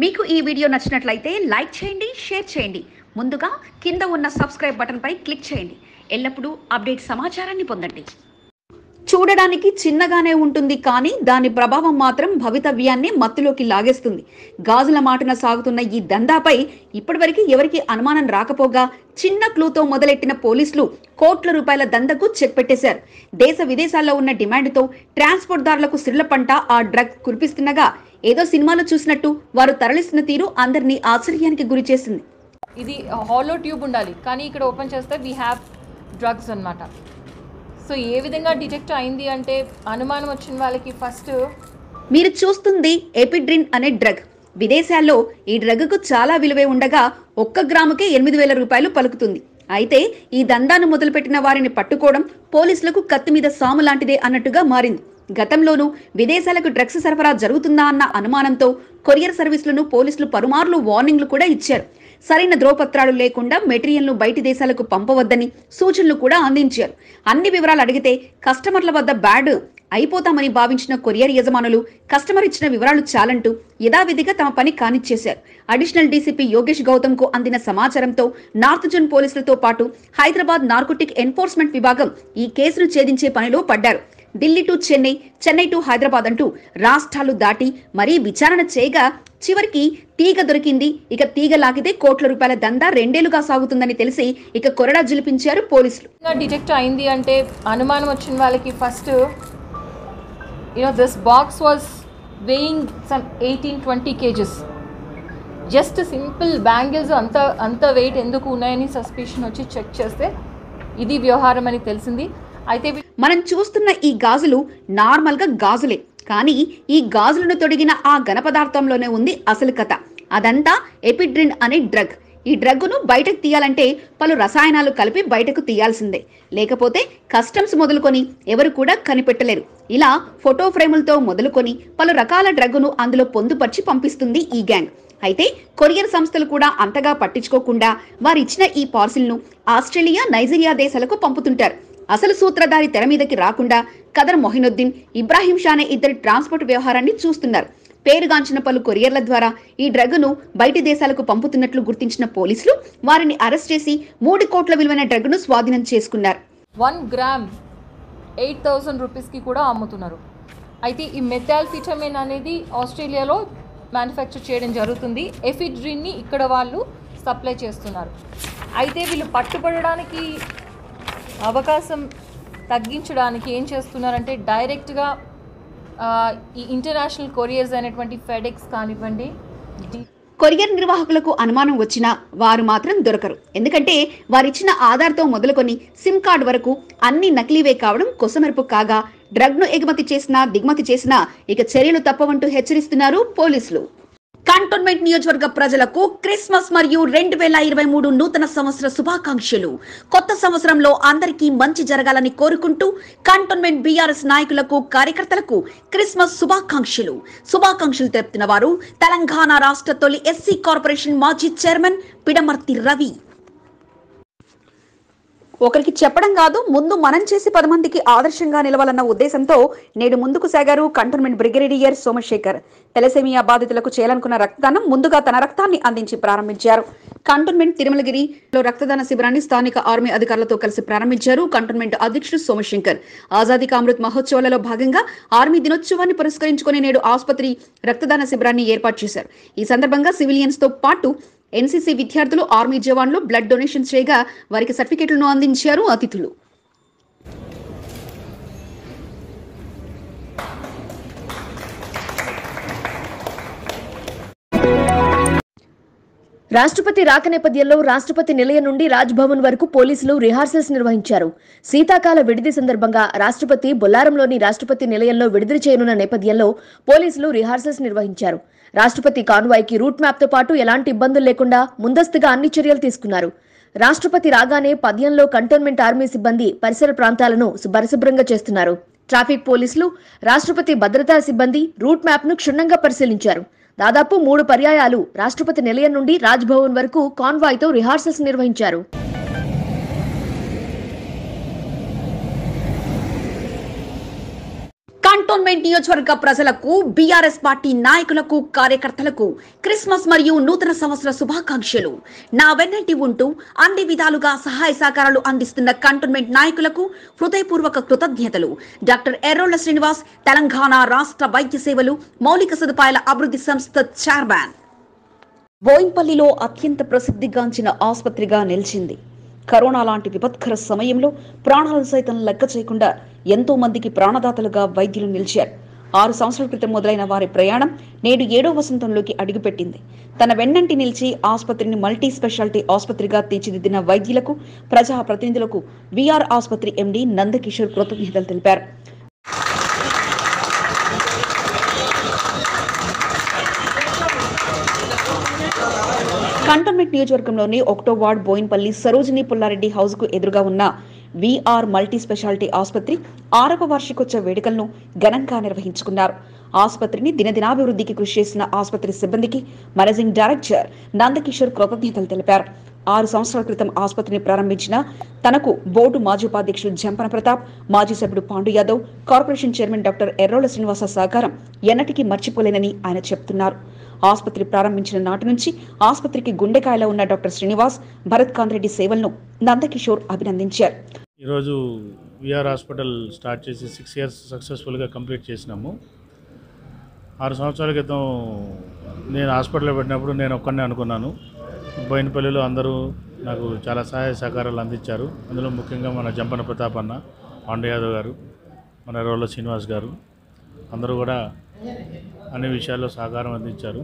మీకు ఈ వీడియో నచ్చినట్లయితే లైక్ చేయండి షేర్ చేయండి. ముందుగా కింద ఉన్న సబ్స్క్రైబ్ బటన్పై క్లిక్ చేయండి. ఎల్లప్పుడూ అప్డేట్ సమాచారాన్ని పొందండి. చూడడానికి చిన్నగానే ఉంటుంది కానీ దాని ప్రభావం మాత్రం భవితవ్యాన్ని మత్తులోకి లాగేస్తుంది. గాజుల మాటన సాగుతున్న ఈ దందాపై ఇప్పటివరకు ఎవరికి అనుమానం రాకపోగా చిన్న క్లూతో మొదలెట్టిన పోలీసులు కోట్ల రూపాయల దందకు చెక్ పెట్టేశారు. దేశ విదేశాల్లో ఉన్న డిమాండ్తో ట్రాన్స్పోర్ట్ దారులకు సిర్ల పంట ఆ డ్రగ్ కురిపిస్తుండగా ఏదో సినిమాలో చూసినట్టు వారు తరలిస్తున్న తీరు అందరినీ ఆశ్చర్యానికి గురి చేసింది. ఇది హాలో ట్యూబ్ ఉండాలి. కానీ ఇక్కడ ఓపెన్ చేస్తే వీ హ్యావ్ డ్రగ్స్ అన్నమాట. సో ఏ విధంగా డిటెక్ట్ అయింది అంటే అనుమానం వచ్చిన వాళ్ళకి ఫస్ట్ మీరు చూస్తుంది ఎపిడ్రిన్ అనే డ్రగ్. విదేశాల్లో ఈ డ్రగ్కు చాలా విలువే ఉండగా ఒక్క గ్రాముకే ఎనిమిది వేల రూపాయలు పలుకుతుంది. అయితే ఈ దందాను మొదలుపెట్టిన వారిని పట్టుకోవడం పోలీసులకు కత్తి మీద సాము లాంటిదే అన్నట్టుగా మారింది. గతంలోనూ విదేశాలకు డ్రగ్స్ సరఫరా జరుగుతుందా అన్న అనుమానంతో కొరియర్ సర్వీసులను పోలీసులు పలుమార్లు వార్నింగ్లు కూడా ఇచ్చారు. సరైన ధ్రువపత్రాలు లేకుండా మెటీరియల్ను బయటి దేశాలకు పంపవద్దని సూచనలు కూడా అందించారు. అన్ని వివరాలు అడిగితే కస్టమర్ల వద్ద బ్యాడ్ అయిపోతామని భావించిన కొరియర్ యజమానులు కస్టమర్ ఇచ్చిన వివరాలు చాలంటూ యథావిధిగా తమ పని కానిచ్చేశారు. అడిషనల్ డీసీపీ యోగేష్ గౌతమ్కు అందిన సమాచారంతో నార్త్ జోన్ పోలీసులతో పాటు హైదరాబాద్ నార్కోటిక్ ఎన్ఫోర్స్మెంట్ విభాగం ఈ కేసును ఛేదించే పనిలో పడ్డారు. ఢిల్లీ టు చెన్నై చెన్నై టు హైదరాబాద్ అంటూ రాష్ట్రాలు దాటి మరీ విచారణ చేయగా చివరికి తీగ దొరికింది. ఇక తీగ లాగితే కోట్ల రూపాయల దందా రెండేళ్ళుగా సాగుతుందని తెలిసి ఇక కొరడా జిలిపించారు పోలీసులు. డిటెక్ట్ అయింది అంటే అనుమానం వచ్చిన వాళ్ళకి first you know this box was weighing some eighteen twenty kgs just simple bangles అంత అంత వెయిట్ ఎందుకు ఉన్నాయని సస్పిషన్ వచ్చి చెక్ చేస్తే ఇది వ్యవహారం అని తెలిసింది. అయితే మనం చూస్తున్న ఈ గాజులు నార్మల్గా గాజులే. కానీ ఈ గాజులను తొడిగిన ఆ ఘనపదార్థంలోనే ఉంది అసలు కథ. అదంతా ఎపిడ్రిన్ అనే డ్రగ్. ఈ డ్రగ్ను బయటకు తీయాలంటే పలు రసాయనాలు కలిపి బయటకు తీయాల్సిందే. లేకపోతే కస్టమ్స్ మొదలుకొని ఎవరు కూడా కనిపెట్టలేరు. ఇలా ఫోటో ఫ్రేములతో మొదలుకొని పలు రకాల డ్రగ్ను అందులో పొందుపరిచి పంపిస్తుంది ఈ గ్యాంగ్. అయితే కొరియర్ సంస్థలు కూడా అంతగా పట్టించుకోకుండా వారిచ్చిన ఈ పార్సిల్ను ఆస్ట్రేలియా నైజీరియా దేశాలకు పంపుతుంటారు. అసలు సూత్రధారి తెర మీదకి రాకుండా కదర్ మొహినుద్దీన్ ఇబ్రాహీం షానే ఇద్దరి ట్రాన్స్పోర్ట్ వ్యవహారాన్ని చూస్తున్నారు. పేరుగాంచిన పలు కొరియర్ల ద్వారా ఈ డ్రగ్ను బయటి దేశాలకు పంపుతున్నట్లు గుర్తించిన పోలీసులు వారిని అరెస్ట్ చేసి మూడు కోట్ల విలువైన డ్రగ్ను స్వాధీనం చేసుకున్నారు. వన్ గ్రామ్ ఎయిట్ థౌజండ్ రూపీస్కి కూడా అమ్ముతున్నారు. అయితే ఈ మెథాల్ఫిటమిన్ అనేది ఆస్ట్రేలియాలో మ్యానుఫ్యాక్చర్ చేయడం జరుగుతుంది. ఎఫిడ్రిన్ని ఇక్కడ వాళ్ళు సప్లై చేస్తున్నారు. అయితే వీళ్ళు పట్టుబడడానికి అవకాశం తగ్గించడానికి ఏం చేస్తున్నారంటే డైరెక్ట్గా ఈ ఇంటర్నేషనల్ కొరియర్స్ అనేటువంటి ఫెడెక్స్ కానివ్వండి కొరియర్ నిర్వాహకులకు అనుమానం వచ్చినా వారు మాత్రం దొరకరు. ఎందుకంటే వారిచ్చిన ఆధార్తో మొదలుకొని సిమ్ కార్డ్ వరకు అన్ని నకిలీవే కావడం కొసమెరుపు కాగా డ్రగ్ను ఎగుమతి చేసినా దిగుమతి చేసినా ఇక చర్యలు తప్పవంటూ హెచ్చరిస్తున్నారు పోలీసులు. కంటోన్మెంట్ నియోజకవర్గ ప్రజలకు క్రిస్మస్ మరియు రెండు వేల ఇరవై మూడు నూతన సంవత్సర శుభాకాంక్షలు. కొత్త సంవత్సరంలో అందరికీ మంచి జరగాలని కోరుకుంటూ కంటోన్మెంట్ బీఆర్ఎస్ నాయకులకు కార్యకర్తలకు క్రిస్మస్ శుభాకాంక్షలు. శుభాకాంక్షలు తెలుపుతున్న వారు తెలంగాణ రాష్ట్ర తొలి ఎస్సీ కార్పొరేషన్ మాజీ చైర్మన్ పిడమర్తి రవి. ఒకరికి చెప్పడం కాదు ముందు మనం చేసి పది మందికి ఆదర్శంగా నిలవాలన్న ఉద్దేశంతో నేడు ముందుకు సాగారు కంటోన్మెంట్ బ్రిగేడియర్ సోమశేఖర్. తెలసేమియా బాధితులకు చేయాలనుకున్న రక్తదానం ముందుగా తన రక్తాన్ని అందించి ప్రారంభించారు. కంటోన్మెంట్ తిరుమలగిరిలో రక్తదాన శిబిరాన్ని స్థానిక ఆర్మీ అధికారులతో కలిసి ప్రారంభించారు కంటోన్మెంట్ అధ్యక్షుడు సోమశంకర్ ఆజాదీ కామృత్ మహోత్సవాలలో భాగంగా ఆర్మీ దినోత్సవాన్ని పురస్కరించుకుని నేడు ఆసుపత్రి రక్తదాన శిబిరాన్ని ఏర్పాటు చేశారు. ఈ సందర్భంగా సివిలియన్స్తో పాటు ఎన్సీసీ విద్యార్థులు ఆర్మీ జవాన్లు బ్లడ్ డొనేషన్ చేయగా వారికి సర్టిఫికెట్లను అందించారు అతిథులు. రాష్ట్రపతి రాక నేపథ్యంలో రాష్ట్రపతి నిలయం నుండి రాజ్భవన్ వరకు పోలీసులు రిహార్సల్స్ నిర్వహించారు. శీతాకాల విడిది సందర్భంగా రాష్ట్రపతి బొల్లారంలోని రాష్ట్రపతి నిలయంలో విడుదల చేయనున్న నేపథ్యంలో పోలీసులు రిహార్సల్స్ నిర్వహించారు. రాష్ట్రపతి కాన్వాయ్కి రూట్ మ్యాప్తో పాటు ఎలాంటి ఇబ్బందులు లేకుండా ముందస్తుగా అన్ని చర్యలు తీసుకున్నారు. రాష్ట్రపతి రాగానే పద్యంలో కంటోన్మెంట్ ఆర్మీ సిబ్బంది పరిసర ప్రాంతాలను పరిశుభ్రంగా చేస్తున్నారు. ట్రాఫిక్ పోలీసులు రాష్ట్రపతి భద్రతా సిబ్బంది రూట్ మ్యాప్ను క్షుణ్ణంగా పరిశీలించారు. దాదాపు మూడు పర్యాయాలు రాష్ట్రపతి నిలయం నుండి రాజ్భవన్ వరకు కాన్వాయ్తో రిహార్సల్స్ నిర్వహించారు. కంటోన్మెంట్ నియోజకవర్గ ప్రజలకు బీఆర్ఎస్ పార్టీ నాయకులకు కార్యకర్తలకు క్రిస్మస్ మరియు నూతన సంవత్సర శుభాకాంక్షలు. నా వెన్నంటి ఉంటూ అన్ని విధాలుగా సహాయ సహకారాలు అందిస్తున్న కంటోన్మెంట్ నాయకులకు హృదయపూర్వక కృతజ్ఞతలు. డాక్టర్ ఎర్రోళ్ళ శ్రీనివాస్ తెలంగాణ రాష్ట్ర వైద్య సేవలు మౌలిక సదుపాయాల అభివృద్ధి సంస్థ చైర్మన్. బోయింపల్లిలో అత్యంత ప్రసిద్ధిగాంచిన ఆసుపత్రిగా నిలిచింది. కరోనా లాంటి విపత్కర సమయంలో ప్రాణాలను సైతం లెక్క చేయకుండా ఎంతో మందికి ప్రాణదాతలుగా వైద్యులు నిలిచారు. ఆరు సంవత్సరాల క్రితం మొదలైన వారి ప్రయాణం నేడు ఏడో వసంతంలోకి అడుగుపెట్టింది. తన వెన్నంటి నిలిచి ఆసుపత్రిని మల్టీ స్పెషాలిటీ ఆసుపత్రిగా తీర్చిదిద్దిన వైద్యులకు ప్రజా ప్రతినిధులకు విఆర్ ఆసుపత్రి ఎండీ నందకిషోర్ కృతజ్ఞతలు తెలిపారు. కంటోన్మెంట్ నియోజకవర్గంలోని ఒకటో వార్డ్ బోయిన్పల్లి సరోజిని పుల్లారెడ్డి హౌస్కు ఎదురుగా ఉన్న విఆర్ మల్టీ స్పెషాలిటీ ఆసుపత్రి ఆరవ వార్షికోత్సవ వేడుకలను ఘనంగా నిర్వహించుకున్నారు. ఆసుపత్రిని దినదినాభివృద్ధికి కృషి చేసిన ఆసుపత్రి సిబ్బందికి మేనేజింగ్ డైరెక్టర్ నందకిషోర్ కృతజ్ఞతలు తెలిపారు. ఆరు సంవత్సరాల క్రితం ఆసుపత్రిని ప్రారంభించిన తనకు బోర్డు మాజీ ఉపాధ్యక్షుడు జంపన ప్రతాప్ మాజీ సభ్యుడు Pandu Yadav corporation chairman doctor Errola Srinivasa సహకారం ఎన్నటికీ మర్చిపోలేనని ఆయన చెప్తున్నారు. ఆసుపత్రి ప్రారంభించిన నాటి నుంచి ఆసుపత్రికి గుండెకాయలో ఉన్న డాక్టర్ శ్రీనివాస్ భరత్ కాంత్ రెడ్డి సేవలను నందకిషోర్ అభినందించారు. ఈరోజు విఆర్ హాస్పిటల్ స్టార్ట్ చేసి సిక్స్ ఇయర్స్ సక్సెస్ఫుల్గా కంప్లీట్ చేసినాము. ఆరు సంవత్సరాల క్రితం నేను హాస్పిటల్లో పెట్టినప్పుడు నేను ఒక్కనే అనుకున్నాను. బోయినపల్లిలో అందరూ నాకు చాలా సహాయ సహకారాలు అందించారు. అందులో ముఖ్యంగా మన జంపన ప్రతాప్ అన్న పాండు యాదవ్ గారు మన రోల్ల శ్రీనివాస్ గారు అందరూ కూడా అనే విషయాల్లో సహకారం అందించారు.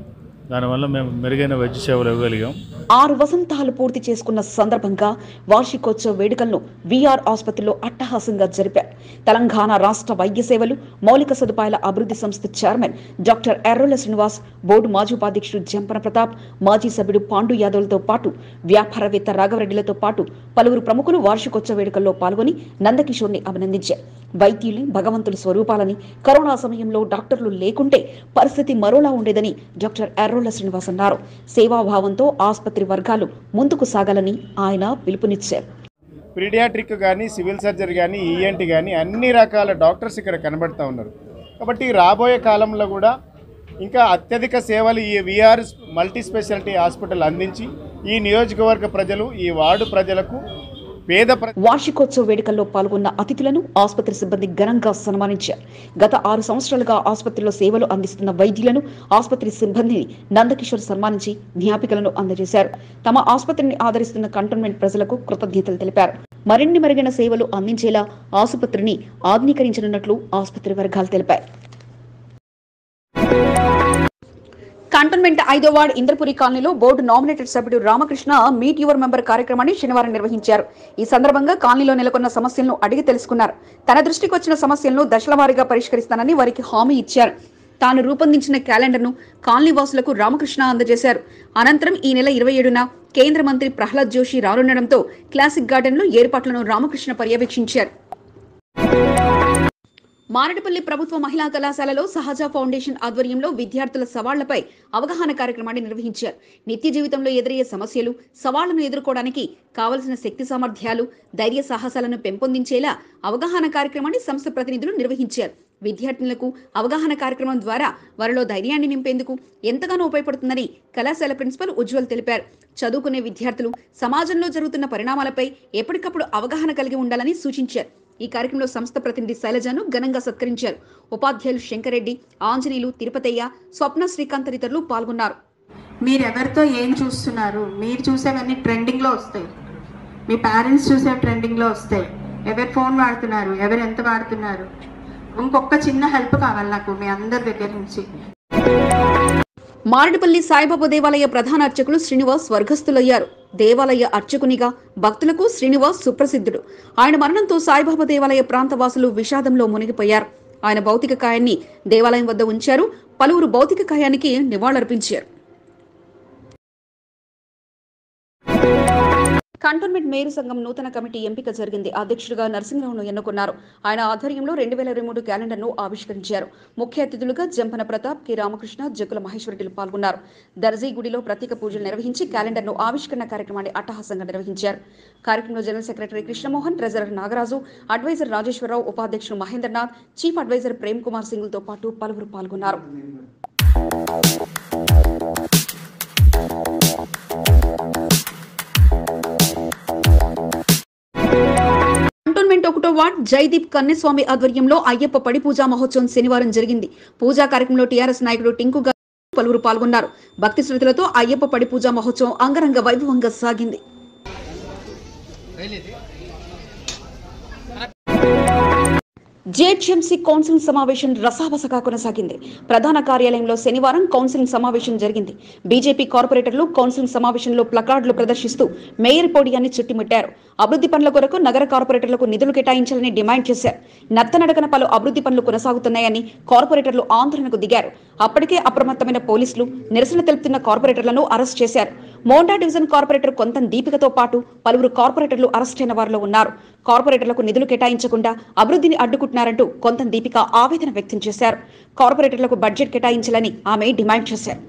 దానివల్ల మేము మెరుగైన వైద్య సేవలు ఇవ్వగలిగాం. ఆరు వసంతాలు పూర్తి చేసుకున్న సందర్భంగా వార్షికోత్సవ వేడుకలను విఆర్ ఆసుపత్రిలో అట్టహాసంగా జరిపారు. తెలంగాణ రాష్ట్ర వైద్య సేవలు మౌలిక సదుపాయాల అభివృద్ధి సంస్థ chairman doctor Errula Srinivas board మాజీ ఉపాధ్యక్షుడు జంపన ప్రతాప్ మాజీ సభ్యుడు పాండు యాదవ్లతో పాటు వ్యాపారవేత్త రాఘవరెడ్డిలతో పాటు పలువురు ప్రముఖులు వార్షికోత్సవ వేడుకల్లో పాల్గొని నందకిషోర్ని అభినందించారు. వైద్యులు భగవంతుల స్వరూపాలని కరోనా సమయంలో డాక్టర్లు లేకుంటే పరిస్థితి మరోలా ఉండేదని డాక్టర్ ఎర్రోల శ్రీనివాస్ అన్నారు. సేవాభావంతో ఆసుపత్రి వర్గాలు ముందుకు సాగాలని ఆయన పిలుపునిచ్చారు. పీడియాట్రిక్ కానీ సివిల్ సర్జరీ కానీ ఈఎన్టీ కానీ అన్ని రకాల డాక్టర్స్ ఇక్కడ కనబడుతూ ఉన్నారు. కాబట్టి రాబోయే కాలంలో కూడా ఇంకా అత్యధిక సేవలు ఈ విఆర్ మల్టీ స్పెషాలిటీ హాస్పిటల్ అందించి ఈ నియోజకవర్గ ప్రజలు ఈ వార్డు ప్రజలకు పేద వార్షికోత్సవ వేడుకల్లో పాల్గొన్న అతిథులను ఆసుపత్రి సిబ్బంది ఘనంగా సన్మానించారు. గత ఆరు సంవత్సరాలుగా ఆసుపత్రిలో సేవలు అందిస్తున్న వైద్యులను ఆసుపత్రి సిబ్బందిని నందకిషోర్ సన్మానించి జ్ఞాపికలను అందజేశారు. తమ ఆసుపత్రిని ఆదరిస్తున్న కంటోన్మెంట్ ప్రజలకు కృతజ్ఞతలు తెలిపారు. మరిన్ని మెరుగైన సేవలు అందించేలా ఆసుపత్రిని ఆధునీకరించనున్నట్లు ఆసుపత్రి వర్గాలు తెలిపాయి. కంటోన్మెంట్ ఐదో వార్డ్ ఇంద్రపురి కాలనీలో బోర్డు నామినేటెడ్ సభ్యుడు రామకృష్ణ మీట్ యువర్ మెంబర్ కార్యక్రమాన్ని శనివారం నిర్వహించారు. ఈ సందర్భంగా కాలనీలో నెలకొన్న సమస్యలను అడిగి తెలుసుకున్నారు. తన దృష్టికి వచ్చిన సమస్యలను దశల వారీగా పరిష్కరిస్తానని వారికి హామీ ఇచ్చారు. తాను రూపొందించిన క్యాలెండర్ను కాలనీ వాసులకు రామకృష్ణ అందజేశారు. అనంతరం ఈ నెల ఇరవై ఏడున కేంద్ర మంత్రి ప్రహ్లాద్ జోషి రానుండడంతో క్లాసిక్ గార్డెన్లో ఏర్పాట్లను రామకృష్ణ పర్యవేక్షించారు. మారడపల్లి ప్రభుత్వ మహిళా కళాశాలలో సహజ ఫౌండేషన్ ఆధ్వర్యంలో విద్యార్థుల సవాళ్ళపై అవగాహన కార్యక్రమాన్ని నిర్వహించారు. నిత్య జీవితంలో ఎదురయ్యే సమస్యలు సవాళ్ళను ఎదుర్కోవడానికి కావలసిన శక్తి సామర్థ్యాలు ధైర్య సాహసాలను పెంపొందించేలా అవగాహన కార్యక్రమాన్ని సంస్థ ప్రతినిధులు నిర్వహించారు. విద్యార్థులకు అవగాహన కార్యక్రమం ద్వారా వారిలో ధైర్యాన్ని నింపేందుకు ఎంతగానో ఉపయోగపడుతుందని కళాశాల ప్రిన్సిపల్ ఉజ్వల్ తెలిపారు. చదువుకునే విద్యార్థులు సమాజంలో జరుగుతున్న పరిణామాలపై ఎప్పటికప్పుడు అవగాహన కలిగి ఉండాలని సూచించారు. ఈ కార్యక్రమంలో సంస్థ ప్రతినిధి శైలజను ఘనంగా సత్కరించారు. ఉపాధ్యాయులు శంకరెడ్డి ఆంజనేయులు తిరుపతయ్య స్వప్న శ్రీకాంత్ తదితరులు పాల్గొన్నారు. మీరు ఎవరితో ఏం చూస్తున్నారు? మీరు చూసేవన్నీ ట్రెండింగ్లో వస్తాయి. మీ పేరెంట్స్ చూసే ట్రెండింగ్లో వస్తాయి. ఎవరు ఫోన్ వాడుతున్నారు? ఎవరు ఎంత వాడుతున్నారు? ఇంకొక చిన్న హెల్ప్ కావాలి నాకు మీ అందరి దగ్గర నుంచి. మారడిపల్లి సాయిబాబా దేవాలయ ప్రధాన అర్చకులు శ్రీనివాస్ స్వర్గస్థులయ్యారు. దేవాలయ అర్చకునిగా భక్తులకు శ్రీనివాస్ సుప్రసిద్ధుడు. ఆయన మరణంతో సాయిబాబా దేవాలయ ప్రాంతవాసులు విషాదంలో మునిగిపోయారు. ఆయన భౌతిక కాయాన్ని దేవాలయం వద్ద ఉంచారు. పలువురు భౌతిక కాయానికి నివాళులర్పించారు. కంటోన్మెంట్ మేయర్ సంఘం నూతన కమిటీ ఎంపిక జరిగింది. అధ్యక్షుడిగా నరసింహరావును ఎన్నుకున్నారు. ఆయన ఆధ్వర్యంలో రెండు వేల ఇరవై మూడు క్యాలెండర్ను ఆవిష్కరించారు. ముఖ్య అతిథులుగా జంపన ప్రతాప్ కె. రామకృష్ణ జగ్గుల మహేశ్వరరెడ్డిలు పాల్గొన్నారు. దర్జీ గుడిలో ప్రత్యేక పూజలు నిర్వహించి క్యాలెండర్ను ఆవిష్కరణ కార్యక్రమాన్ని అట్టహాసంగా నిర్వహించారు. కార్యక్రమంలో general secretary Krishnamohan treasurer Nagaraju adviser Rajeshwararao ఉపాధ్యక్షుడు మహేంద్రనాథ్ చీఫ్ అడ్వైజర్ ప్రేమ్ కుమార్ సింగ్లతో పాటు పలువురు పాల్గొన్నారు. కంటోన్మెంట్ ఒకటో వార్డ్ జైదీప్ కన్నెస్వామి ఆధ్వర్యంలో అయ్యప్ప పడి పూజా మహోత్సవం శనివారం జరిగింది. పూజా కార్యక్రమంలో టీఆర్ఎస్ నాయకుడు టింకు పలువురు పాల్గొన్నారు. భక్తి శృతులతో అయ్యప్ప పడి పూజా మహోత్సవం అంగరంగ వైభవంగా సాగింది. జేహెచ్ఎంసీ కౌన్సిలింగ్ సమావేశం రసాబసగా కొనసాగింది. ప్రధాన కార్యాలయంలో శనివారం కౌన్సిలింగ్ సమావేశం జరిగింది. బీజేపీ కార్పొరేటర్లు కౌన్సిలింగ్ సమావేశంలో ప్లకార్డులు ప్రదర్శిస్తూ మేయర్ పోడియాన్ని చుట్టుముట్టారు. అభివృద్ధి పనుల కొరకు నగర కార్పొరేటర్లకు నిధులు కేటాయించాలని డిమాండ్ చేశారు. నత్తనడకన పలు అభివృద్ధి పనులు కొనసాగుతున్నాయని కార్పొరేటర్లు ఆందోళనకు దిగారు. అప్పటికే అప్రమత్తమైన పోలీసులు నిరసన తెలుపుతున్న కార్పొరేటర్లను అరెస్ట్ చేశారు. మోండా డివిజన్ కార్పొరేటర్ కొంతం దీపికతో పాటు పలువురు కార్పొరేటర్లు అరెస్ట్ అయిన వారిలో ఉన్నారు. కార్పొరేటర్లకు నిధులు కేటాయించకుండా అభివృద్ధిని అడ్డుకుంటున్నారంటూ కొంత దీపిక ఆవేదన వ్యక్తం చేశారు. కార్పొరేటర్లకు బడ్జెట్ కేటాయించాలని ఆమె డిమాండ్ చేశారు.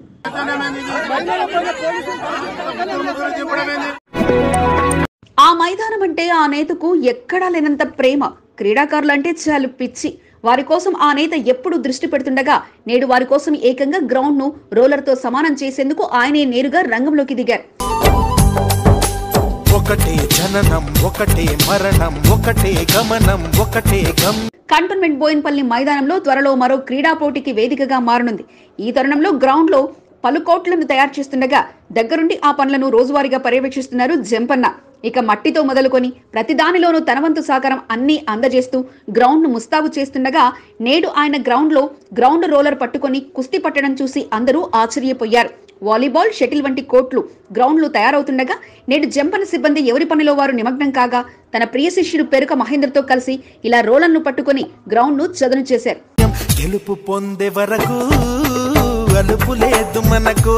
ఆ మైదానం అంటే ఆ నేతకు ఎక్కడా లేనంత ప్రేమ. క్రీడాకారులంటే చాలు పిచ్చి. వారి కోసం ఆ నేత ఎప్పుడు దృష్టి పెడుతుండగా నేడు వారి కోసం ఏకంగా గ్రౌండ్ను రోలర్తో సమానం చేసేందుకు ఆయనే నేరుగా రంగంలోకి దిగారు. ఒకటే జననం ఒకటే మరణం ఒకటే గమనం ఒకటే గమ్. కంటోన్మెంట్ బోయిన్పల్లి మైదానంలో త్వరలో మరో క్రీడా పోటీకి వేదికగా మారనుంది. ఈ తరుణంలో గ్రౌండ్లో పలు కోట్లను తయారు చేస్తుండగా దగ్గరుండి ఆ పనులను రోజువారీగా పర్యవేక్షిస్తున్నారు జంపన్న. ఇక మట్టితో మొదలుకొని ప్రతి దానిలోనూ తన వంతు సహకారం అన్ని అందజేస్తూ గ్రౌండ్ను ముస్తాబు చేస్తుండగా నేడు ఆయన గ్రౌండ్లో గ్రౌండ్ రోలర్ పట్టుకొని కుస్తీ పట్టడం చూసి అందరూ ఆశ్చర్యపోయారు. వాలీబాల్ షటిల్ వంటి కోట్లు గ్రౌండ్లు తయారవుతుండగా నేడు జంపన సిబ్బంది ఎవరి పనిలో వారు నిమగ్నం కాగా తన ప్రియ శిష్యుడు పెరుక మహేంద్రతో కలిసి ఇలా రోలర్ను పట్టుకొని గ్రౌండ్ను చదును చేశారు. గెలుపు పొందే వరకు అలుపు లేదు మనకు.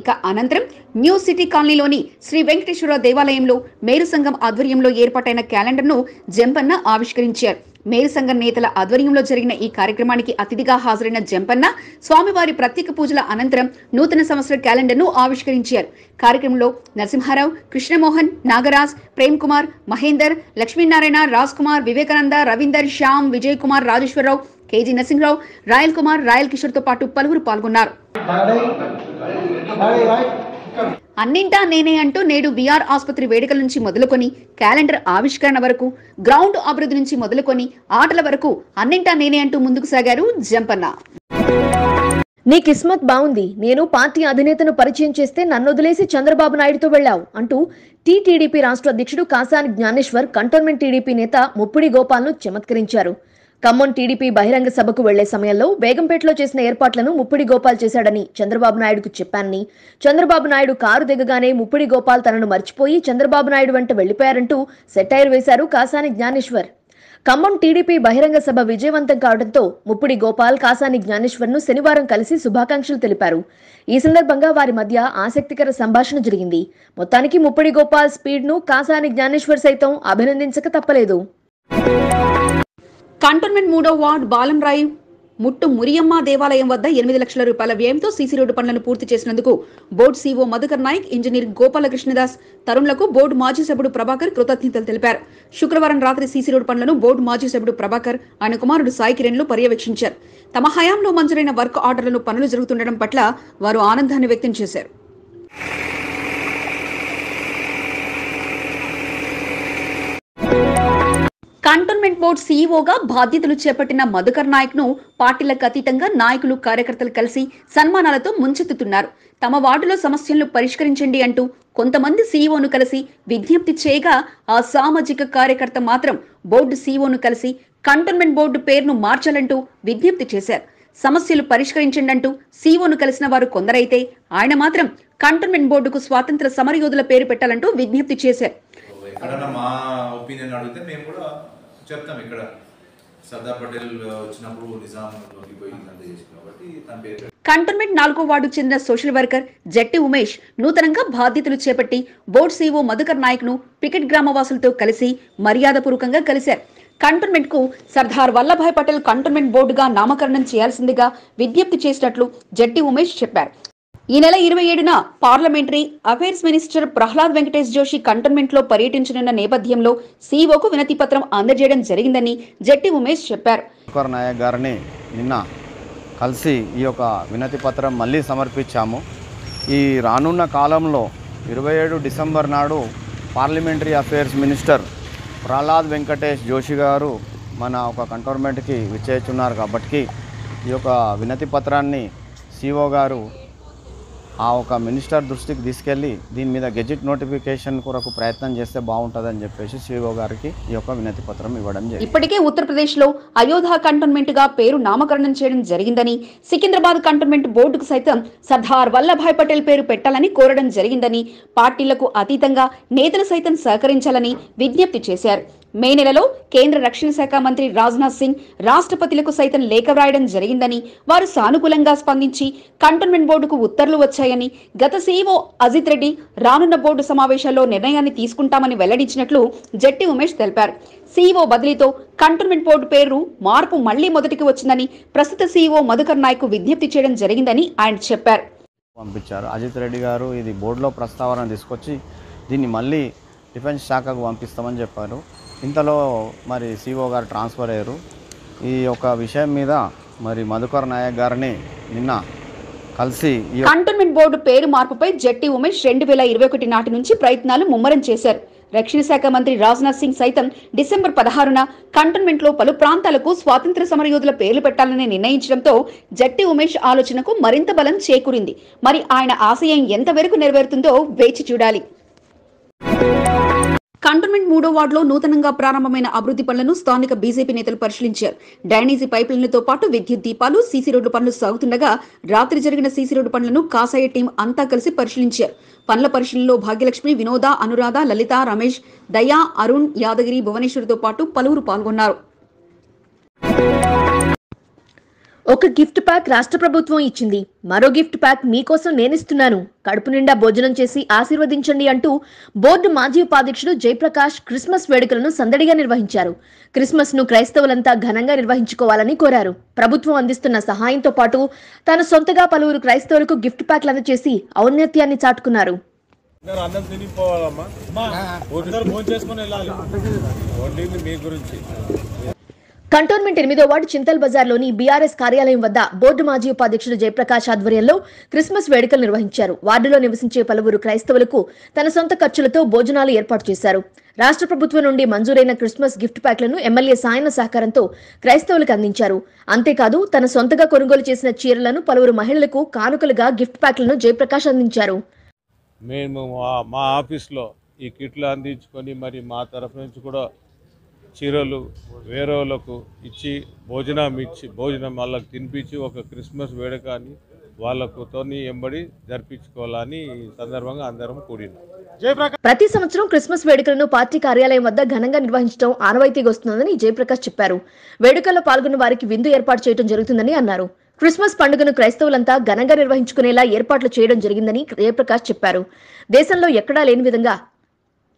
ఇక అనంతరం న్యూ సిటీ కాలనీలోని శ్రీ వెంకటేశ్వర దేవాలయంలో మేరు సంఘం ఆధ్వర్యంలో ఏర్పాటైన క్యాలెండర్ను జంపన్న ఆవిష్కరించారు. మేరు సంఘం నేతల ఆధ్వర్యంలో జరిగిన ఈ కార్యక్రమానికి అతిథిగా హాజరైన జంపన్న స్వామివారి ప్రత్యేక పూజల అనంతరం నూతన సంవత్సర క్యాలెండర్ను ఆవిష్కరించారు. కార్యక్రమంలో Narasimharao Krishnamohan Nagaraj Prem Kumar Mahender Lakshminarayana Raj Kumar Vivekananda Ravinder Shyam Vijay Kumar Rajeshwararao KG Narasimharao Royal Kumar Royal కిషోర్తో పాటు పలువురు పాల్గొన్నారు. అన్నింటా నేనే అంటూ నేడు బీఆర్ ఆసుపత్రి వేడుకల నుంచి మొదలుకొని క్యాలెండర్ ఆవిష్కరణ వరకు గ్రౌండ్ అభివృద్ధి నుంచి మొదలుకొని ఆటల వరకు అన్నింటా నేనే అంటూ ముందుకు సాగారు జంపన్న. నీ కిస్మత్ బాగుంది నేను పార్టీ అధినేతను పరిచయం చేస్తే నన్ను వదిలేసి చంద్రబాబు నాయుడుతో వెళ్ళావు అంటూ టీటీడీపీ రాష్ట్ర అధ్యక్షుడు కాసాని జ్ఞానేశ్వర్ కంటోన్మెంట్ టీడీపీ నేత ముప్పిడి గోపాల్ను చమత్కరించారు. ఖమ్మం టీడీపీ బహిరంగ సభకు వెళ్ళే సమయంలో బేగంపేటలో చేసిన ఏర్పాట్లను ముప్పిడి గోపాల్ చేశాడని చంద్రబాబు నాయుడుకు చెప్పానని. చంద్రబాబు నాయుడు కారు దిగగానే ముప్పిడి గోపాల్ తనను మర్చిపోయి చంద్రబాబు నాయుడు వెంట వెళ్ళిపోయారంటూ సెటైర్ వేశారు కాసాని జ్ఞానేశ్వర్. ఖమ్మం టీడీపీ బహిరంగ సభ విజయవంతం కావడంతో ముప్పిడి గోపాల్ కాసాని జ్ఞానేశ్వర్ను శనివారం కలిసి శుభాకాంక్షలు తెలిపారు. ఈ సందర్భంగా వారి మధ్య ఆసక్తికర సంభాషణ జరిగింది. మొత్తానికి ముప్పిడి గోపాల్ స్పీడ్ను కాసాని జ్ఞానేశ్వర్ సైతం అభినందించక తప్పలేదు. కంటోన్మెంట్ మూడో వార్డ్ బాలంరాయ్ ముట్టు మురియమ్మ దేవాలయం వద్ద ఎనిమిది లక్షల రూపాయల వ్యయంతో సీసీ రోడ్డు పనులను పూర్తి చేసినందుకు board CO Madhukar Naik engineer Gopala Krishnadas తరుణ్లకు board మాజీ సభ్యుడు ప్రభాకర్ కృతజ్ఞతలు తెలిపారు. శుక్రవారం రాత్రి సీసీ రోడ్డు పనులను బోర్డు మాజీ సభ్యుడు ప్రభాకర్ ఆయన కుమారుడు సాయి కిరణ్లు పర్యవేక్షించారు. తమ హయాంలో మంజూరైన వర్క్ ఆర్డర్లను పనులు జరుగుతుండడం పట్ల వారు ఆనందాన్ని వ్యక్తం చేశారు. కంటోన్మెంట్ బోర్డు సీఈఓగా బాధ్యతలు చేపట్టిన మధుకర్ నాయక్ను పార్టీలకు అతీతంగా నాయకులు కార్యకర్తలు కలిసి సన్మానాలతో ముంచెత్తుతున్నారు. తమ వార్డులో సమస్యలను పరిష్కరించండి అంటూ కొంతమంది సీఈఓను కలిసి విజ్ఞప్తి చేయగా ఆ సామాజిక కార్యకర్త మాత్రం బోర్డు సీఈఓను కలిసి కంటోన్మెంట్ బోర్డు పేరును మార్చాలంటూ విజ్ఞప్తి చేశారు. సమస్యలు పరిష్కరించండి అంటూ సీఓను కలిసిన వారు కొందరైతే ఆయన మాత్రం కంటోన్మెంట్ బోర్డుకు స్వాతంత్ర సమరయోధుల పేరు పెట్టాలంటూ విజ్ఞప్తి చేశారు. ఎక్కడన్నా మా ఒపీనియన్ అడిగితే మేము కూడా చెప్తాం ఇక్కడ. సర్దార్ పటేల్ వచ్చినప్పుడు నిజాం పోయి కాబట్టి తన పేరు కంటోన్మెంట్ నాలుగో వార్డు చెందిన సోషల్ వర్కర్ జట్టి ఉమేష్ నూతనంగా బాధ్యతలు చేపట్టి బోర్డు సీఓ మధుకర్ నాయక్ను పికెట్ గ్రామవాసులతో కలిసి మర్యాదపూర్వకంగా కలిశారు. కంటోన్మెంట్కు సర్దార్ వల్లభాయ్ పటేల్ కంటోన్మెంట్ బోర్డుగా నామకరణం చేయాల్సిందిగా విజ్ఞప్తి చేసినట్లు జట్టి ఉమేష్ చెప్పారు. ఈ నెల ఇరవై ఏడున parliamentary affairs minister Prahlad Venkatesh Joshi కంటోన్మెంట్లో పర్యటించనున్న నేపథ్యంలో సీఓకు వినతి పత్రం అందజేయడం జరిగిందని జట్టి ఉమేష్ చెప్పారు. శంకర్ నాయక్ గారిని నిన్న కలిసి ఈ యొక్క వినతి పత్రం మళ్ళీ సమర్పించాము. ఈ రానున్న కాలంలో ఇరవై ఏడు డిసెంబర్ నాడు parliamentary affairs minister Prahlad Venkatesh Joshi garu మన ఒక కంటోన్మెంట్కి విచ్చేస్తున్నారు కాబట్టి ఈ యొక్క వినతి పత్రాన్ని సిఓ గారు ఆ ఒక మినిస్టర్ దృష్టికి తీసుకెళ్ళి దీని మీద గెజిట్ నోటిఫికేషన్ కొరకు ప్రయత్నం చేస్తే బాగుంటుందని చెప్పేసి సిఓ గారికి ఈ యొక్క వినతి పత్రం ఇవ్వడం జరిగింది. ఇప్పటికే ఉత్తరప్రదేశ్లో అయోధ్య కంటోన్మెంట్గా పేరు నామకరణం చేయడం జరిగిందని సికింద్రాబాద్ కంటోన్మెంట్ బోర్డుకు సైతం సర్దార్ వల్లభాయ్ పటేల్ పేరు పెట్టాలని కోరడం జరిగిందని పార్టీలకు అతీతంగా నేతలు సైతం సహకరించాలని విజ్ఞప్తి చేశారు. మే నెలలో కేంద్ర రక్షణ శాఖ మంత్రి రాజ్నాథ్ సింగ్ రాష్ట్రపతులకు సైతం లేఖ వ్రాయడం జరిగిందని వారు సానుకూలంగా స్పందించి కంటోన్మెంట్ బోర్డుకు ఉత్తర్వులు వచ్చాయని గత సీఈఓ అజిత్ రెడ్డి రానున్న బోర్డు సమావేశాల్లో నిర్ణయాన్ని తీసుకుంటామని వెల్లడించినట్లు జట్టి ఉమేష్ తెలిపారు. సీఈఓ బదిలీతో కంటోన్మెంట్ బోర్డు పేరు మార్పు మళ్ళీ మొదటికి వచ్చిందని ప్రస్తుత సీఈఓ మధుకర్ నాయక్ విజ్ఞప్తి చేయడం జరిగిందని ఆయన చెప్పారు. పంపించారు. అజిత్ రెడ్డి గారు ఇది బోర్డులో ప్రస్తావన తీసుకొచ్చి దీన్ని మళ్ళీ డిఫెన్స్ శాఖకు పంపిస్తామని చెప్పారు. ఇంతలో మరి సిఓ గారు ట్రాన్స్ఫర్ అయ్యారు. ఈ యొక్క విషయం మీద మరి మధుకర్ నాయక్ గారిని నిన్న కలిసి కంటోన్మెంట్ బోర్డు పేరు మార్పుపై జట్టి ఉమేష్ రెండు వేల ఇరవై ఒకటి నాటి నుంచి ప్రయత్నాలు ముమ్మరం చేశారు. రక్షణ శాఖ మంత్రి రాజ్నాథ్ సింగ్ సైతం డిసెంబర్ పదహారున కంటోన్మెంట్లో పలు ప్రాంతాలకు స్వాతంత్ర సమరయోధుల పేర్లు పెట్టాలని నిర్ణయించడంతో జట్టి ఉమేష్ ఆలోచనకు మరింత బలం చేకూరింది. మరి ఆయన ఆశయం ఎంతవరకు నెరవేరుతుందో వేచి చూడాలి. కంటోన్మెంట్ మూడో వార్డులో నూతనంగా ప్రారంభమైన అభివృద్ధి పనులను స్థానిక బీజేపీ నేతలు పరిశీలించారు. డ్రైనేజీ పైపులైన్లతో పాటు విద్యుత్ దీపాలు సీసీ రోడ్డు పనులు సాగుతుండగా రాత్రి జరిగిన సీసీ రోడ్డు పనులను కాసాయ టీం అంతా కలిసి పరిశీలించారు. పనుల పరిశీలనలో భాగ్యలక్ష్మి వినోద అనురాధ లలిత రమేష్ దయా అరుణ్ యాదగిరి భువనేశ్వర్తో పాటు పలువురు పాల్గొన్నారు. ఒక గిఫ్ట్ ప్యాక్ రాష్ట్ర ప్రభుత్వం ఇచ్చింది. మరో గిఫ్ట్ ప్యాక్ మీకోసం నేనిస్తున్నాను. కడుపు నిండా భోజనం చేసి ఆశీర్వదించండి అంటూ బోర్డు మాజీ ఉపాధ్యక్షుడు జయప్రకాష్ క్రిస్మస్ వేడుకలను సందడిగా నిర్వహించారు. క్రిస్మస్ను క్రైస్తవులంతా ఘనంగా నిర్వహించుకోవాలని కోరారు. ప్రభుత్వం అందిస్తున్న సహాయంతో పాటు తన సొంతగా పలువురు క్రైస్తవులకు గిఫ్ట్ ప్యాక్లు అందజేసి ఔన్నత్యాన్ని చాటుకున్నారు. మీ గురించి. కంటోన్మెంట్ ఎనిమిదో వార్డు చింతల్ బజార్లోని బీఆర్ఎస్ కార్యాలయం వద్ద బోర్డు మాజీ ఉపాధ్యక్షుడు జయప్రకాష్ ఆధ్వర్యంలో క్రిస్మస్ వేడుకలు నిర్వహించారు. వార్డులో నివసించే పలువురు క్రైస్తవులకు తన సొంత ఖర్చులతో భోజనాలు ఏర్పాటు చేశారు. రాష్ట్ర ప్రభుత్వం నుండి మంజూరైన క్రిస్మస్ గిఫ్ట్ ప్యాక్లను ఎమ్మెల్యే సాయన సహకారంతో క్రైస్తవులకు అందించారు. అంతేకాదు తన సొంతగా కొనుగోలు చేసిన చీరలను పలువురు మహిళలకు కానుకలుగా గిఫ్ట్ ప్యాక్లను జయప్రకాష్ అందించారు. మేము మా- మా ఆఫీస్లో ఈ కిట్లు అందించుకొని మరి మా తరఫు నుంచి కూడా చీరలు వేరే వాళ్ళకు ఇచ్చి భోజనం ఇచ్చి భోజనం వాళ్ళకి తినిపించి ఒక క్రిస్మస్ వేడుకని వాళ్ళకు తోని ఎంబడి జరిపించుకోవాలని సందర్భంగా అందరం కూడినాం. ప్రతి సంవత్సరం క్రిస్మస్ వేడుకలను పార్టీ కార్యాలయం వద్ద ఘనంగా నిర్వహించడం ఆనవాయితీగా వస్తుందని జయప్రకాష్ చెప్పారు. వేడుకల్లో పాల్గొన్న వారికి విందు ఏర్పాటు చేయడం జరుగుతుందని అన్నారు. క్రిస్మస్ పండుగను క్రైస్తవులంతా ఘనంగా నిర్వహించుకునేలా ఏర్పాట్లు చేయడం జరిగిందని జయప్రకాష్ చెప్పారు. దేశంలో ఎక్కడా లేని విధంగా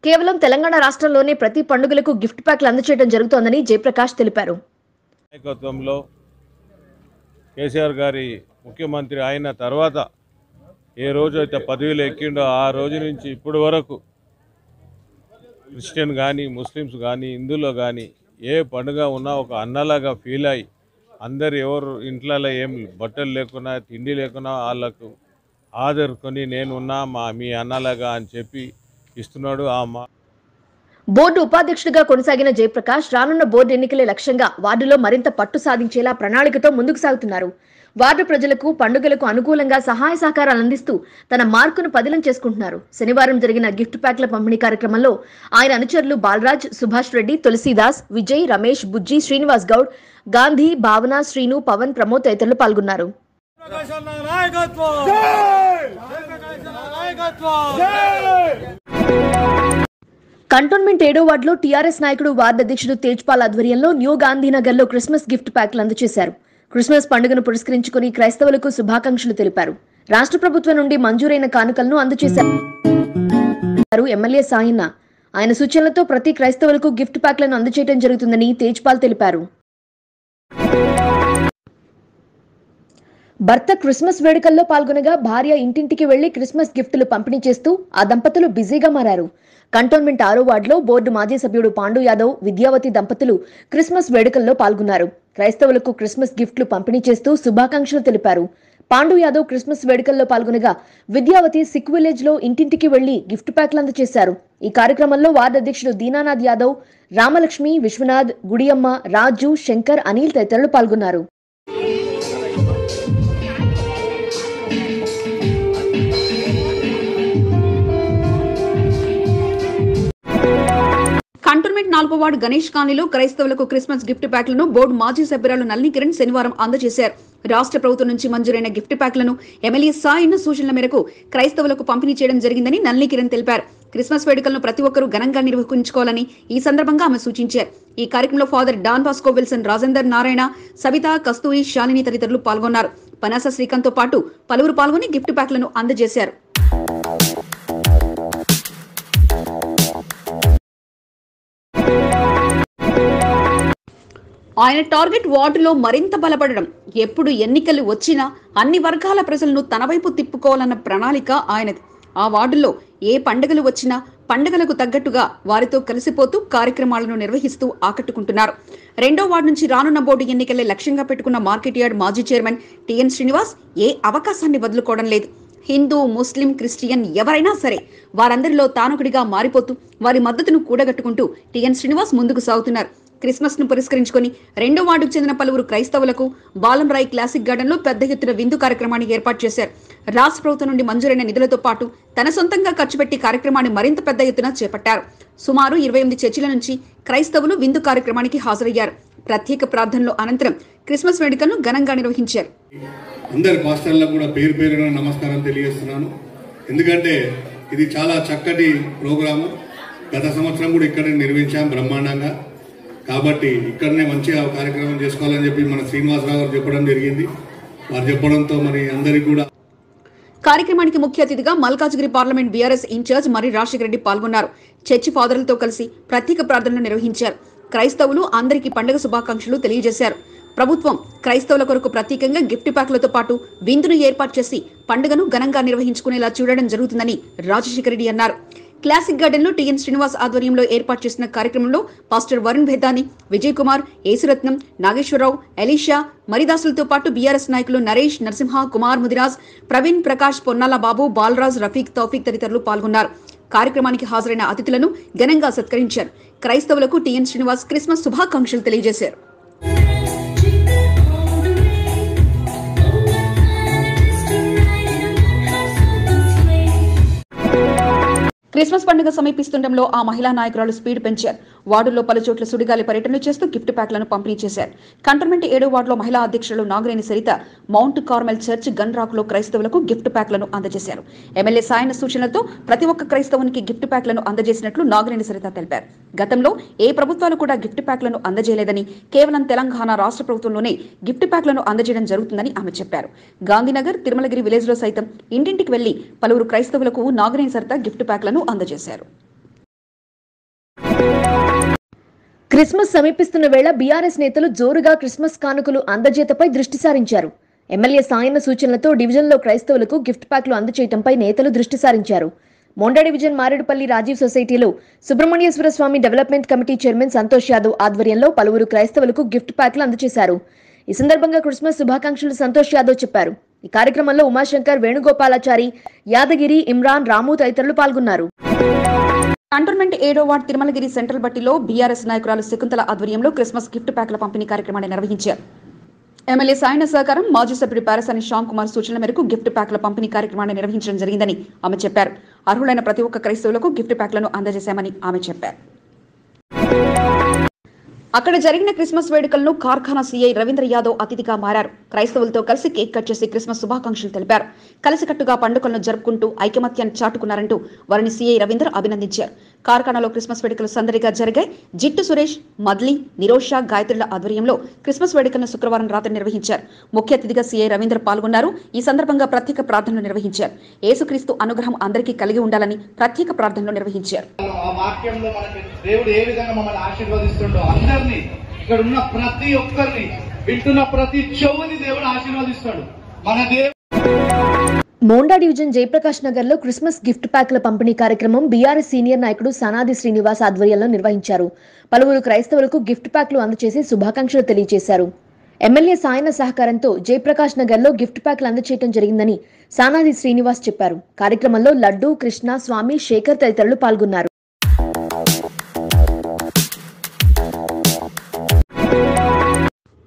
కేవలం తెలంగాణ రాష్ట్రంలోనే ప్రతి పండుగలకు గిఫ్ట్ ప్యాక్లు అందజేయడం జరుగుతోందని జయప్రకాష్ తెలిపారు. నాయకత్వంలో కేసీఆర్ గారి ముఖ్యమంత్రి అయిన తర్వాత ఏ రోజు అయితే పదవిలో ఎక్కిండో ఆ రోజు నుంచి ఇప్పటి వరకు క్రిస్టియన్ కానీ ముస్లిమ్స్ కానీ హిందువులో కానీ ఏ పండుగ ఉన్నా ఒక అన్నలాగా ఫీల్ అయ్యి అందరు ఎవరు ఇంట్లో ఏం బట్టలు లేకున్నా తిండి లేకున్నా వాళ్ళకు ఆదరుకొని నేనున్నా మా మీ అన్నలాగా అని చెప్పి ఇస్తున్నాడు ఆ మా బోర్డు ఉపాధ్యక్షుడిగా కొనసాగిన జయప్రకాష్ రానున్న బోర్డు ఎన్నికలే లక్ష్యంగా వార్డులో మరింత పట్టు సాధించేలా ప్రణాళికతో ముందుకు సాగుతున్నారు. వార్డు ప్రజలకు పండుగలకు అనుకూలంగా సహాయ సహకారాలు అందిస్తూ తన మార్కును పదిలం చేసుకుంటున్నారు. శనివారం జరిగిన గిఫ్ట్ ప్యాక్ల పంపిణీ కార్యక్రమంలో ఆయన అనుచరులు బాలరాజ్ సుభాష్ రెడ్డి తులసీదాస్ విజయ్ రమేష్ బుజ్జి శ్రీనివాస్ గౌడ్ గాంధీ భావన శ్రీను పవన్ ప్రమోద్ తదితరులు పాల్గొన్నారు. కంటోన్మెంట్ ఏడో వార్డులో టీఆర్ఎస్ నాయకుడు వార్డు అధ్యక్షుడు తేజ్పాల్ ఆధ్వర్యంలో న్యూ గాంధీనగర్లో క్రిస్మస్ గిఫ్ట్ ప్యాక్లు అందజేశారు. క్రిస్మస్ పండుగను పురస్కరించుకుని క్రైస్తవులకు శుభాకాంక్షలు తెలిపారు. రాష్ట్ర ప్రభుత్వం నుండి మంజూరైన కానుకలను అందజేశారు. ఎమ్మెల్యే సాయన్న ఆయన సూచనలతో ప్రతి క్రైస్తవులకు గిఫ్ట్ ప్యాక్లను అందజేయడం జరుగుతుందని తేజ్పాల్ తెలిపారు. భర్త క్రిస్మస్ వేడుకల్లో పాల్గొనగా భార్య ఇంటింటికి వెళ్ళి క్రిస్మస్ గిఫ్టులు పంపిణీ చేస్తూ ఆ దంపతులు బిజీగా మారారు. కంటోన్మెంట్ ఆరో వార్డులో బోర్డు మాజీ సభ్యుడు పాండు యాదవ్ విద్యావతి దంపతులు క్రిస్మస్ వేడుకల్లో పాల్గొన్నారు. క్రైస్తవులకు క్రిస్మస్ గిఫ్ట్లు పంపిణీ చేస్తూ శుభాకాంక్షలు తెలిపారు. పాండు యాదవ్ క్రిస్మస్ వేడుకల్లో పాల్గొనగా విద్యావతి సిక్ విలేజ్లో ఇంటింటికి వెళ్ళి గిఫ్ట్ ప్యాక్లు అందజేశారు. ఈ కార్యక్రమంలో వార్డు అధ్యక్షుడు దీనానాథ్ యాదవ్ రామలక్ష్మి విశ్వనాథ్ గుడియమ్మ రాజు శంకర్ అనిల్ తదితరులు పాల్గొన్నారు. కంటోన్మెంట్ నాలుగో వార్డు గణేష్ కాలనీలో క్రైస్తవులకు క్రిస్మస్ గిఫ్ట్ ప్యాక్లను బోర్డు మాజీ సభ్యురాలు నల్ని కిరణ్ శనివారం అందజేశారు. రాష్ట్ర ప్రభుత్వం నుంచి మంజూరైన గిఫ్ట్ ప్యాక్లను ఎమ్మెల్యే సాయిన్న సూచనల మేరకు క్రైస్తవులకు పంపిణీ చేయడం జరిగిందని నల్ని కిరణ్ తెలిపారు. క్రిస్మస్ వేడుకలను ప్రతి ఒక్కరూ ఘనంగా నిర్వహించుకోవాలని ఈ సందర్భంగా ఆమె సూచించారు. ఈ కార్యక్రమంలో father Don Bosco Wilson Rajender Narayana Savitha Kasturi Shalini తదితరులు పాల్గొన్నారు. పనాస శ్రీకాంత్తో పాటు పలువురు పాల్గొని గిఫ్ట్ ప్యాక్లను అందజేశారు. ఆయన టార్గెట్ వార్డులో మరింత బలపడడం. ఎప్పుడు ఎన్నికలు వచ్చినా అన్ని వర్గాల ప్రజలను తన వైపు తిప్పుకోవాలన్న ప్రణాళిక ఆయనది. ఆ వార్డులో ఏ పండుగలు వచ్చినా పండుగలకు తగ్గట్టుగా వారితో కలిసిపోతూ కార్యక్రమాలను నిర్వహిస్తూ ఆకట్టుకుంటున్నారు. రెండో వార్డు నుంచి రానున్న బోర్డు ఎన్నికలే లక్ష్యంగా పెట్టుకున్న మార్కెట్ యార్డ్ మాజీ చైర్మన్ టిఎన్ శ్రీనివాస్ ఏ అవకాశాన్ని వదులుకోవడం లేదు. హిందూ ముస్లిం క్రిస్టియన్ ఎవరైనా సరే వారందరిలో తానొకడిగా మారిపోతూ వారి మద్దతును కూడగట్టుకుంటూ టిఎన్ శ్రీనివాస్ ముందుకు సాగుతున్నారు. క్రిస్మస్ను పురస్కరించుకొని రెండో వార్డుకు చెందిన పలువురు క్రైస్తవులకు బాలంరాయ్ క్లాసిక్ గార్డెన్లో పెద్ద ఎత్తున విందు కార్యక్రమాన్ని ఏర్పాటు చేశారు. రాష్ట్ర ప్రభుత్వం నుండి మంజూరైన నిధులతో పాటు తన సొంతంగా ఖర్చు పెట్టి కార్యక్రమాన్ని మరింత పెద్ద ఎత్తున చేపట్టారు. సుమారు ఇరవై ఎనిమిది చర్చిల నుంచి క్రైస్తవులు విందు కార్యక్రమానికి హాజరయ్యారు. ప్రత్యేక ప్రార్థనలో అనంతరం క్రిస్మస్ వేడుకలను ఘనంగా నిర్వహించారు. అందరి పాస్టర్లకు కూడా పేరు పేరున నమస్కారం తెలియజేస్తున్నాను. ఎందుకంటే ఇది చాలా చక్కటి ప్రోగ్రాము. గత సంవత్సరం కూడా ఇక్కడ నిర్వహించాం బ్రహ్మాండంగా. కాబట్టి ఇక్కడనే మంచిగా కార్యక్రమం చేసుకోవాలని చెప్పి మన శ్రీనివాసరావు గారు చెప్పడం జరిగింది. వారు చెప్పడంతో మరి అందరికీ కూడా కార్యక్రమానికి ముఖ్య అతిథిగా మల్కాజ్గిరి పార్లమెంట్ బీఆర్ఎస్ ఇన్ఛార్జ్ మరి రాజశేఖర రెడ్డి పాల్గొన్నారు. చర్చి ఫాదర్లతో కలిసి ప్రత్యేక ప్రార్థనలు నిర్వహించారు. క్రైస్తవులు అందరికీ పండుగ శుభాకాంక్షలు తెలియజేశారు. ప్రభుత్వం క్రైస్తవుల కొరకు ప్రత్యేకంగా గిఫ్ట్ ప్యాక్లతో పాటు విందును ఏర్పాటు చేసి పండుగను ఘనంగా నిర్వహించుకునేలా చూడడం జరుగుతుందని రాజశేఖర రెడ్డి అన్నారు. క్లాసిక్ గార్డెన్లో టిఎన్ శ్రీనివాస్ ఆధ్వర్యంలో ఏర్పాటు చేసిన కార్యక్రమంలో పాస్టర్ వరుణ్ భేదాని విజయ్ కుమార్ ఏసురత్నం నాగేశ్వరరావు ఎలీషా మరిదాసులతో పాటు బీఆర్ఎస్ నాయకులు నరేష్ నరసింహ కుమార్ ముదిరాజ్ ప్రవీణ్ ప్రకాష్ పొన్నాల బాబు బాలరాజ్ రఫీక్ తౌఫీక్ తదితరులు పాల్గొన్నారు. కార్యక్రమానికి హాజరైన అతిథులను ఘనంగా సత్కరించారు. క్రైస్తవులకు టిఎన్ శ్రీనివాస్ క్రిస్మస్ శుభాకాంక్షలు తెలియజేశారు. క్రిస్మస్ పండుగ సమీపిస్తుండటంలో ఆ మహిళా నాయకురాలు స్పీడ్ పెంచారు. వార్డుల్లో పలుచోట్ల సుడిగాలి పర్యటనలు చేస్తూ గిఫ్ట్ ప్యాక్లను పంపిణీ చేశారు. కంటోన్మెంట్ ఏడో వార్డులో మహిళా అధ్యక్షులు Nagareni Saritha Mount Carmel church gun రాకులో క్రైస్తవులకు గిఫ్ట్ ప్యాక్లను అందజేశారు. ఎమ్మెల్యే సాయన సూచనలతో ప్రతి ఒక్క క్రైస్తవునికి గిఫ్ట్ ప్యాక్లను అందజేసినట్లు నాగరేని సరిత తెలిపారు. గతంలో ఏ ప్రభుత్వాలు కూడా గిఫ్ట్ ప్యాక్లను అందజేయలేదని కేవలం తెలంగాణ రాష్ట్ర ప్రభుత్వంలోనే గిఫ్ట్ ప్యాక్లను అందజేయడం జరుగుతుందని ఆమె చెప్పారు. గాంధీనగర్ తిరుమలగిరి విలేజ్లో సైతం ఇంటింటికి వెళ్ళి పలువురు క్రైస్తవులకు నాగరేని సరిత గిఫ్ట్ ప్యాక్లను అందజేశారు. క్రిస్మస్ సమీపిస్తున్న వేళ బీఆర్ఎస్ నేతలు జోరుగా క్రిస్మస్ కానుకలు అందజేతపై దృష్టి సారించారు. ఎమ్మెల్యే సాయన్న సూచనలతో డివిజన్లో క్రైస్తవులకు గిఫ్ట్ ప్యాక్లు అందజేయడంపై నేతలు దృష్టి సారించారు. మోండా డివిజన్ మారేడుపల్లి రాజీవ్ సొసైటీలో Subrahmanyeswara Swamy development committee chairman Santosh Yadav ఆధ్వర్యంలో పలువురు క్రైస్తవులకు గిఫ్ట్ ప్యాక్లు అందజేశారు ఈ సందర్భంగా క్రిస్మస్ శుభాకాంక్షలు సంతోష్ యాదవ్ చెప్పారు. ఈ కార్యక్రమంలో ఉమాశంకర్ వేణుగోపాలాచారి యాదగిరి ఇమ్రాన్ రాము తదితరులు పాల్గొన్నారు. కంటోన్మెంట్ ఏడో వార్డ్ తిరుమలగిరి సెంట్రల్ బట్టిలో బీఆర్ఎస్ నాయకురాలు శకుంతల ఆధ్వర్యంలో క్రిస్మస్ గిఫ్ట్ ప్యాక్ల పంపిణీ కార్యక్రమాన్ని నిర్వహించారు. ఎమ్మెల్యే సాయన సహకారం మాజీ సభ్యుడు పారసాని శ్యామ్ కుమార్ సూచనల మేరకు గిఫ్ట్ ప్యాక్ల పంపిణీ కార్యక్రమాన్ని నిర్వహించడం జరిగిందని ఆమె చెప్పారు. అర్హులైన ప్రతి ఒక్క క్రైస్తవులకు గిఫ్ట్ ప్యాక్లను అందజేశామని ఆమె చెప్పారు. అక్కడ జరిగిన క్రిస్మస్ వేడుకలను కార్ఖానా సీఐ రవీంద్ర యాదవ్ అతిథిగా మారారు. క్రైస్తవులతో కలిసి కేక్ కట్ చేసి క్రిస్మస్ శుభాకాంక్షలు తెలిపారు. కలిసికట్టుగా పండుగలను జరుపుకుంటూ ఐకమత్యాన్ని చాటుకున్నారంటూ వారిని సీఐ రవీంద్ర అభినందించారు. కార్ఖానాలో క్రిస్మస్ వేడుకలు సందడిగా జరిగాయి. జిట్టు సురేష్ మద్లి నిరోషా గాయత్రుల ఆధ్వర్యంలో క్రిస్మస్ వేడుకలను శుక్రవారం రాత్రి నిర్వహించారు. ముఖ్య అతిథిగా సీఐ రవీంద్ర పాల్గొన్నారు. ఈ సందర్భంగా ప్రత్యేక ప్రార్థనలు నిర్వహించారు. యేసుక్రీస్తు అనుగ్రహం అందరికీ కలిగి ఉండాలని ప్రత్యేక ప్రార్థనలు నిర్వహించారు. దేవుడు ఏ విధంగా మమ్మల్ని ఆశీర్వదిస్తుండో ఒక్కరిని ఇక్కడ ఉన్న ప్రతి ఒక్కరిని వింటున్న ప్రతి చెవుని దేవుడు ఆశీర్వదిస్తాడు. మన దేవుడు మోండా డివిజన్ జయప్రకాష్ నగర్లో క్రిస్మస్ గిఫ్ట్ ప్యాక్ల పంపిణీ కార్యక్రమం బీఆర్ఎస్ సీనియర్ నాయకుడు సనాది శ్రీనివాస్ ఆధ్వర్యంలో నిర్వహించారు. పలువురు క్రైస్తవులకు గిఫ్ట్ ప్యాక్లు అందజేసి శుభాకాంక్షలు తెలియజేశారు. ఎమ్మెల్యే సాయన సహకారంతో జయప్రకాష్ నగర్లో గిఫ్ట్ ప్యాక్లు అందజేయడం జరిగిందని సానాది శ్రీనివాస్ చెప్పారు. కార్యక్రమంలో లడ్డు కృష్ణ స్వామి శేఖర్ తదితరులు పాల్గొన్నారు.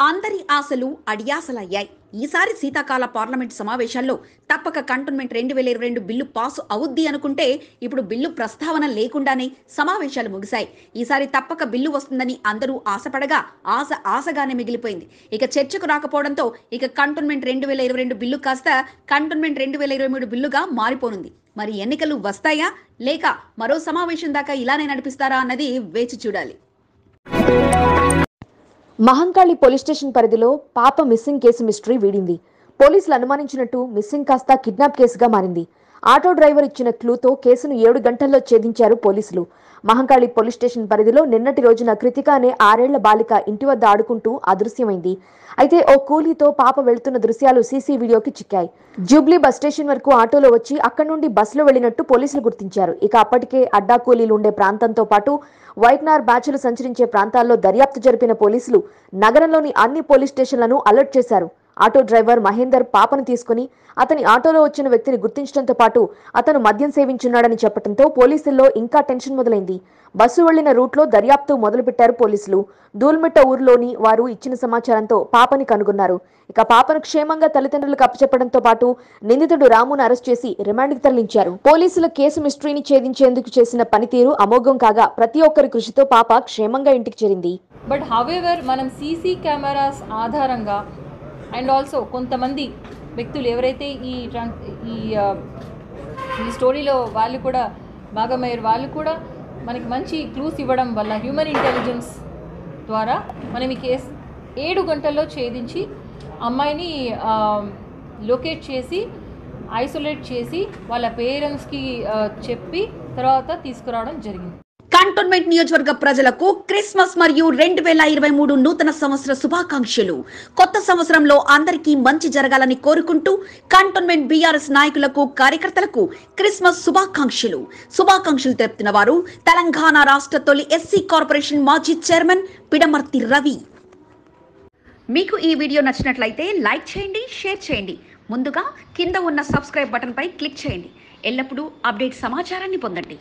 అందరి ఆశలు అడియాసలయ్యాయి. ఈసారి శీతాకాల పార్లమెంట్ సమావేశాల్లో తప్పక కంటోన్మెంట్ రెండు వేల ఇరవై రెండు బిల్లు పాస్ అవుద్ది అనుకుంటే ఇప్పుడు బిల్లు ప్రస్తావన లేకుండానే సమావేశాలు ముగిశాయి. ఈసారి తప్పక బిల్లు వస్తుందని అందరూ ఆశపడగా ఆశ ఆశగానే మిగిలిపోయింది. ఇక చర్చకు రాకపోవడంతో ఇక కంటోన్మెంట్ రెండు వేల ఇరవై రెండు బిల్లు కాస్త కంటోన్మెంట్ రెండు వేల ఇరవై మూడు బిల్లుగా మారిపోనుంది. మరి ఎన్నికలు వస్తాయా? లేక మరో సమావేశం దాకా ఇలానే నడిపిస్తారా అన్నది వేచి చూడాలి. మహంకాళి పోలీస్ స్టేషన్ పరిధిలో పాప మిస్సింగ్ కేసు మిస్టరీ వీడింది. పోలీసులు అనుమానించినట్టు మిస్సింగ్ కాస్త కిడ్నాప్ కేసుగా మారింది. ఆటో డ్రైవర్ ఇచ్చిన క్లూతో కేసును ఏడు గంటల్లో ఛేదించారు పోలీసులు. మహంకాళి పోలీస్ స్టేషన్ పరిధిలో నిన్నటి రోజున కృతిక అనే ఆరేళ్ళ బాలిక ఇంటి వద్ద ఆడుకుంటూ అదృశ్యమైంది. అయితే ఓ కూలీతో పాప వెళ్తున్న దృశ్యాలు సీసీ వీడియోకి చిక్కాయి. జూబ్లీ బస్ స్టేషన్ వరకు ఆటోలో వచ్చి అక్కడి నుండి బస్సులో వెళ్ళినట్టు పోలీసులు గుర్తించారు. ఇక అప్పటికే అడ్డా కూలీలు ఉండే ప్రాంతంతో పాటు వైట్నార్ బ్యాచ్లు సంచరించే ప్రాంతాల్లో దర్యాప్తు జరిపిన పోలీసులు నగరంలోని అన్ని పోలీస్ స్టేషన్లను అలర్ట్ చేశారు. ఆటో డ్రైవర్ మహేందర్ పాపను తీసుకుని అతని ఆటోలో వచ్చిన వ్యక్తిని గుర్తించడంతో పాటు అతను మద్యం సేవించున్నాడని చెప్పడంతో పోలీసుల్లో ఇంకా టెన్షన్ మొదలైంది. బస్సు వెళ్ళిన రూట్లో దర్యాప్తు మొదలుపెట్టారు పోలీసులు. దూల్మిట్ట ఊరిలోని వారు ఇచ్చిన సమాచారంతో పాపని కనుగొన్నారు. ఇక పాపను క్షేమంగా తల్లిదండ్రులకు అప్పచెప్పడంతో పాటు నిందితుడు రామును అరెస్ట్ చేసి రిమాండ్కి తరలించారు. పోలీసుల కేసు మిస్టరీని ఛేదించేందుకు చేసిన పనితీరు అమోఘం కాగా ప్రతి ఒక్కరి కృషితో పాప క్షేమంగా ఇంటికి చేరింది. బట్ హవెవర్ మనం సీసీ కెమెరాస్ ఆధారంగా అండ్ ఆల్సో కొంతమంది వ్యక్తులు ఎవరైతే ఈ ట్రాన్స్ ఈ ఈ స్టోరీలో వాళ్ళు కూడా భాగమయ్యారు వాళ్ళు కూడా మనకి మంచి క్లూస్ ఇవ్వడం వల్ల హ్యూమన్ ఇంటెలిజెన్స్ ద్వారా మనం ఈ కేసు ఏడు గంటల్లో ఛేదించి అమ్మాయిని లొకేట్ చేసి ఐసోలేట్ చేసి వాళ్ళ పేరెంట్స్కి చెప్పి తర్వాత తీసుకురావడం జరిగింది. కంటోన్మెంట్ నియోజకవర్గ ప్రజలకు క్రిస్మస్ మరియు రెండు వేల ఇరవై మూడు నూతన సంవత్సర శుభాకాంక్షలు. కొత్త సంవత్సరంలో అందరికీ మంచి జరగాలని కోరుకుంటూ కంటోన్మెంట్ బీఆర్ఎస్ నాయకులకు కార్యకర్తలకు క్రిస్మస్ శుభాకాంక్షలు. శుభాకాంక్షలు తెలుపుతున్న వారు తెలంగాణ రాష్ట్ర తొలి ఎస్సీ కార్పొరేషన్ మాజీ చైర్మన్ పిడమర్తి రవి. మీకు ఈ వీడియో నచ్చినట్లయితే లైక్ చేయండి షేర్ చేయండి. ముందుగా కింద ఉన్న సబ్స్క్రైబ్ బటన్పై క్లిక్ చేయండి. ఎల్లప్పుడూ అప్డేట్ సమాచారాన్ని పొందండి.